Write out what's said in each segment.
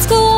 school.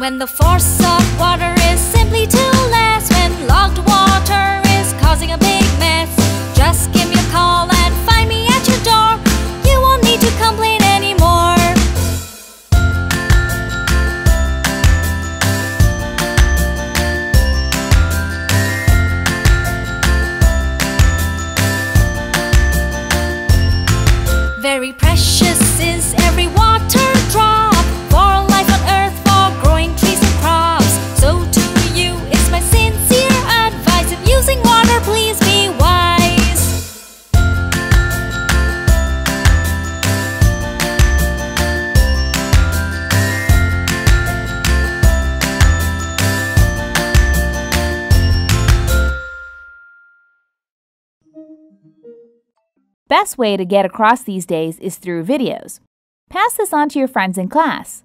When the force of water is simply too less, when logged water is causing a big mess, just give me a call and find me at your door. You won't need to complain anymore. Very precious is every Best way to get across these days is through videos. Pass this on to your friends in class.